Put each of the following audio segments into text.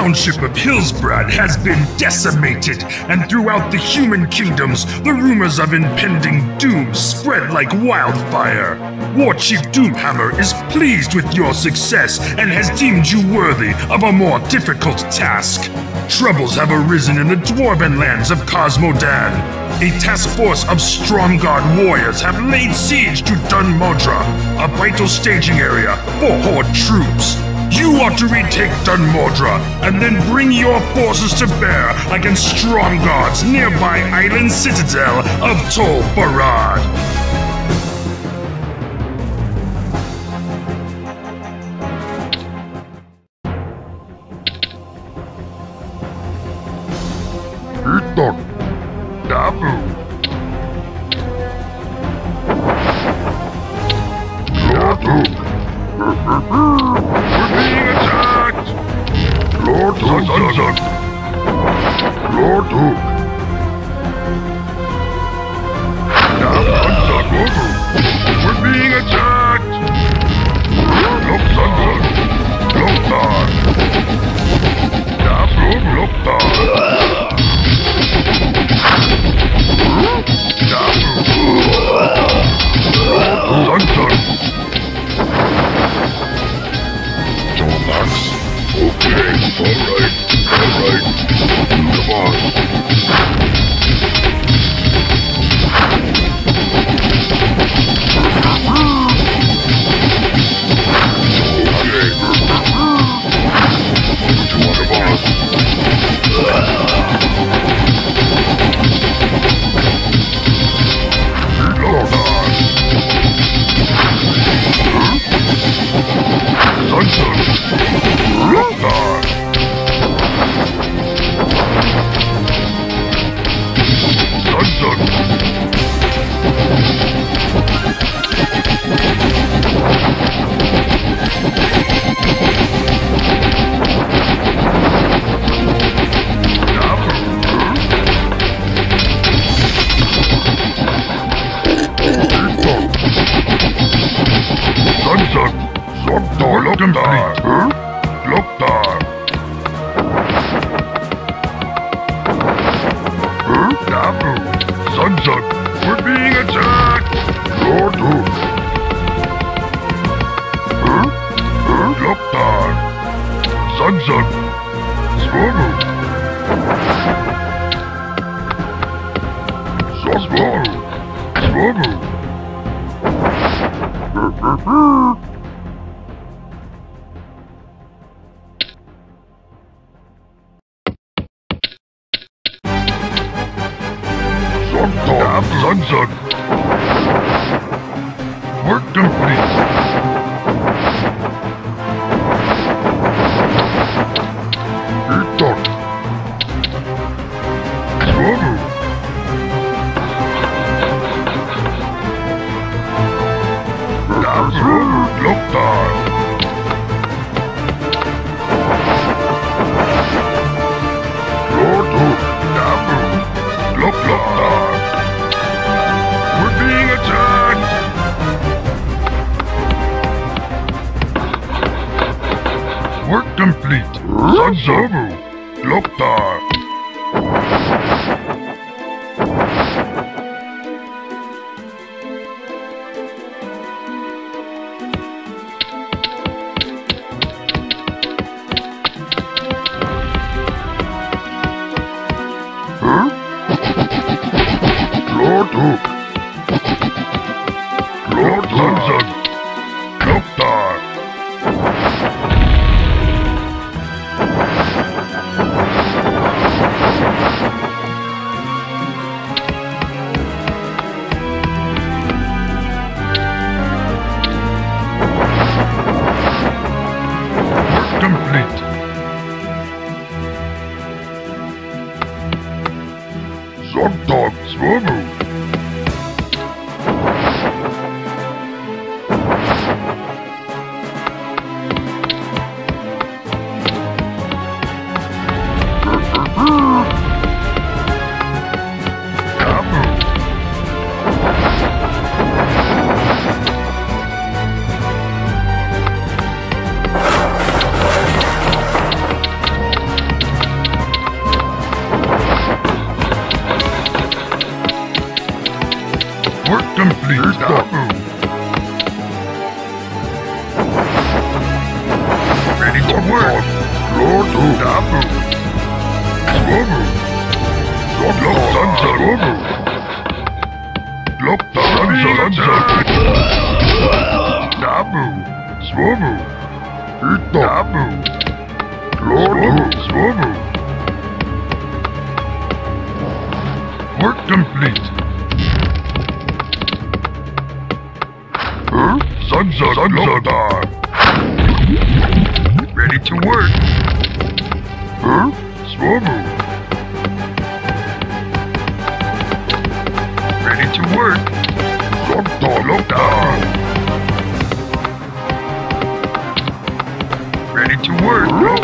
township of Hillsbrad has been decimated, and throughout the human kingdoms, the rumors of impending doom spread like wildfire. War Chief Doomhammer is pleased with your success and has deemed you worthy of a more difficult task. Troubles have arisen in the dwarven lands of Khaz Modan. A task force of Stromgarde warriors have laid siege to Dun Modr, a vital staging area for Horde troops. You are to retake Dun Modr and then bring your forces to bear against Stromgarde's nearby island citadel of Tol Barad. Swobu. Swobu. Swobu. Dabu. Roto. Swobu. Work work.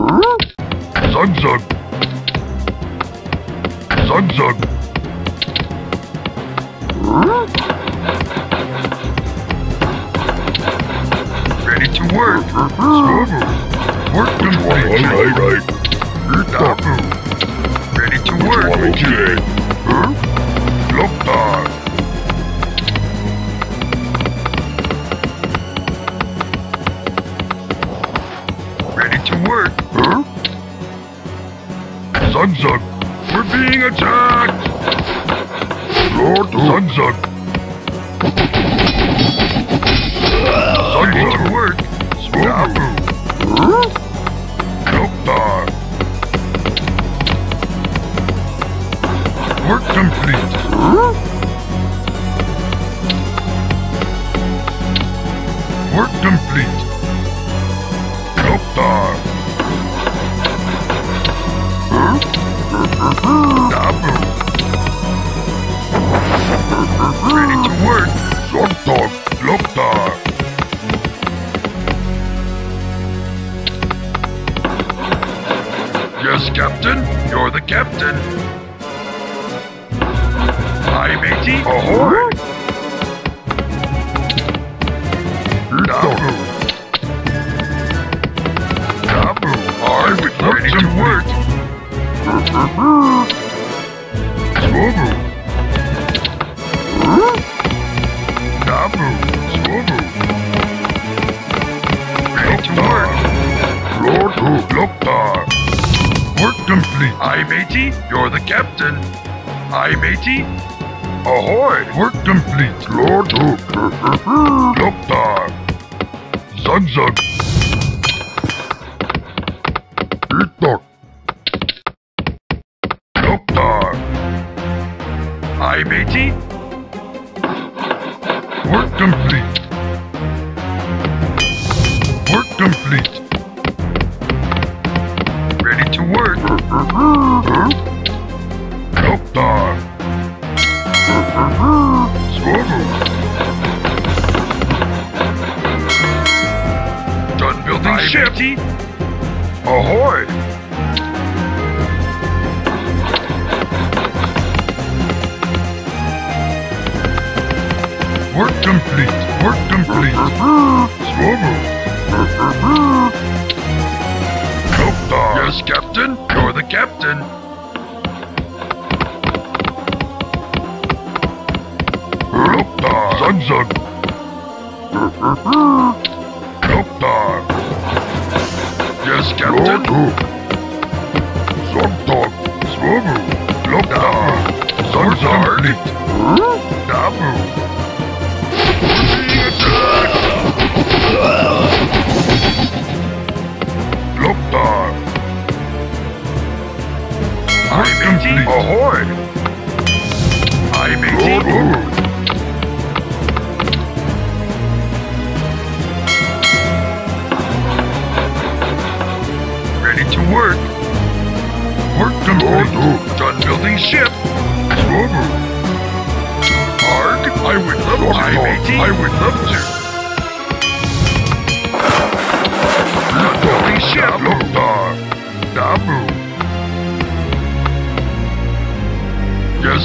Sansa. Sansa. Ready to work. Swallow. Work complete. Right, right. Itok. Ready to work. Huh? Glopta. Ready Huh? Sunzug, we're being attacked! Lord Sunzug. Ready to Sunzug, work. Swobu. Gloptar. Work complete. Work complete. Gloptar. Aye, matey. You're the captain. Aye, matey. Ahoy! Work complete. Lord Who. Gloptar. Zunzug. Itok. Aye, matey. Work complete. Work complete. Ready to work. Gloptar. Swobu. Uh, Done building Aye, ship. matey. Work complete. Work complete. Swobu. Gloptar. Yes, Captain. You're the captain. Gloptar. Zunzug. Gloptar. Yes, Captain. Zogtog. Swobu. Gloptar. Zunzug. complete. Dabu.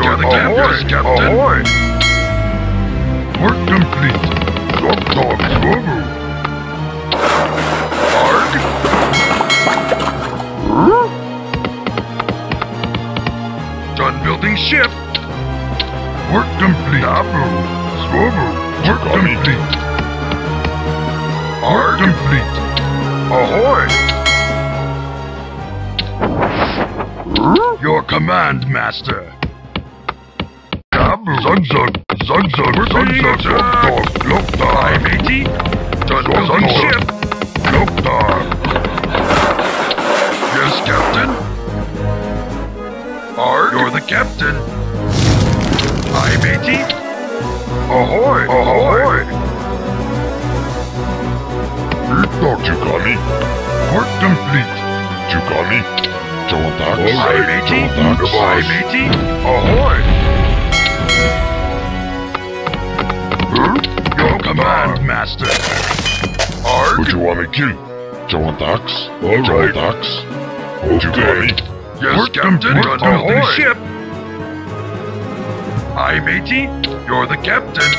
You're the Captain. captain. Ahoy. Work complete. Loktar Swobu. Arg. Done building ship. Work complete. Dabu. Swobu. Work complete. Work complete. Ahoy. Your command, Master. Zug. attacked. Loktar. Loktar. Hi, matey. Done Zug, building zug. ship. Loktar. Yes, Captain. Arg. You're the captain. Hi, matey. Ahoy. Ahoy. Ito, Chukami. Work complete. Chukami. Jowantax. Hi, matey. Jowantax. Hi, matey. Ahoy. Your command, Master. Arg. Who do you want me to kill? Jowantax. All right. Jowantax. Okay. Chukami. Yes, Work Captain. Done building Ahoy. ship. Hi, matey. You're the captain.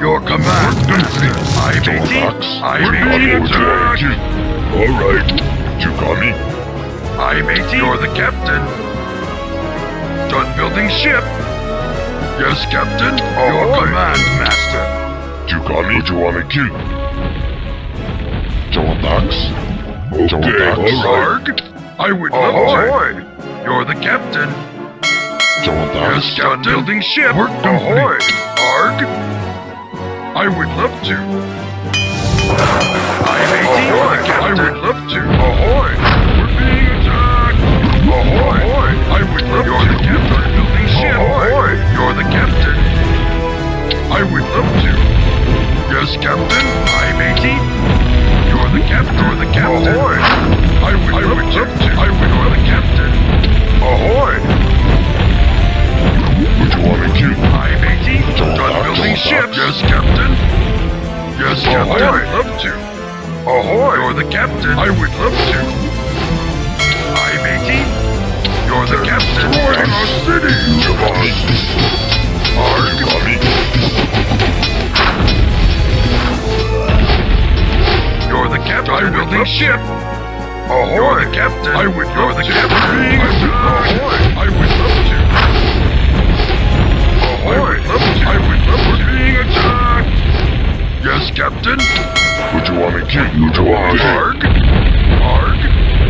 Your command, Master. Hi, matey. Jowantax. Hi, Who do you matey. want me to kill? All right. Chukami. Hi, matey. You're the captain. Done building ship. Yes, Captain. Your Ahoy. command, Master. Chukami. Who do you want me to kill? Jowantax. Okay, Jowantax. Arg. I would love Ahoy. to. You're the captain. Jowantax. Yes, Captain. building ship. Work Ahoy. Arg. I would love to. You're captain. I would love to. Ahoy. Ship. You're the captain. I would. You're the captain. I would love to. I would love to. I would love to. I would love to. Being attacked. Yes, Captain. Do you want to.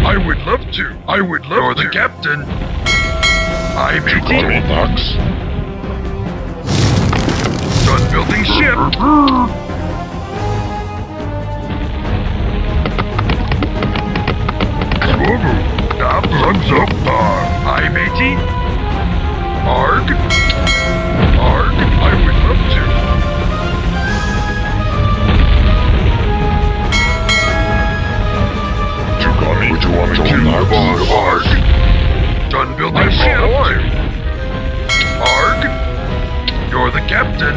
I would love to. I would love to. You're the captain. I matey. Jowantax. Done building ship. Swobu. Stop. Zug zug. Hi, matey. Arg. Arg. I would love to. Do you want me to kill? Arg. Arg. Done building ship. Arg. You're the captain.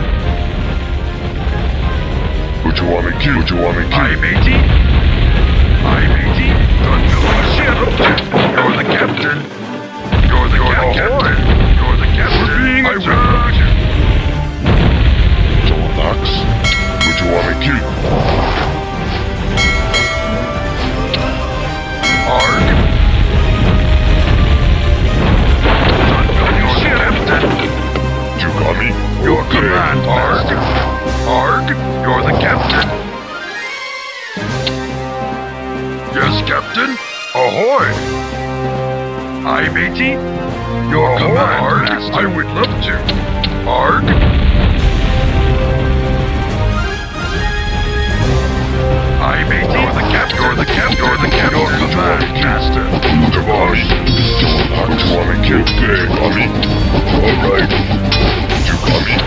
Do you want me to do you want me to Hi, kill? matey. Hi, matey. Done building ship. You're the captain. You're the You're ca- ahoy. captain. You're the captain. We're being attacked. love to. Jowantax. Who you want me to? Arg. Your command, Arg. Arg, you're the captain. Yes, Captain. Ahoy. Hi, matey. Your Ahoy, command, Arg. Master. I would love to. Arg. Hi, matey. You're the captain. You're the captain. You're the captain. Your command, Master. Chukami. Jowantax. Who do you want me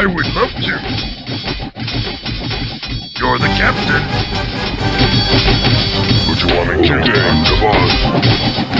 I would love to. You're the captain. Would you want to kill. Come on.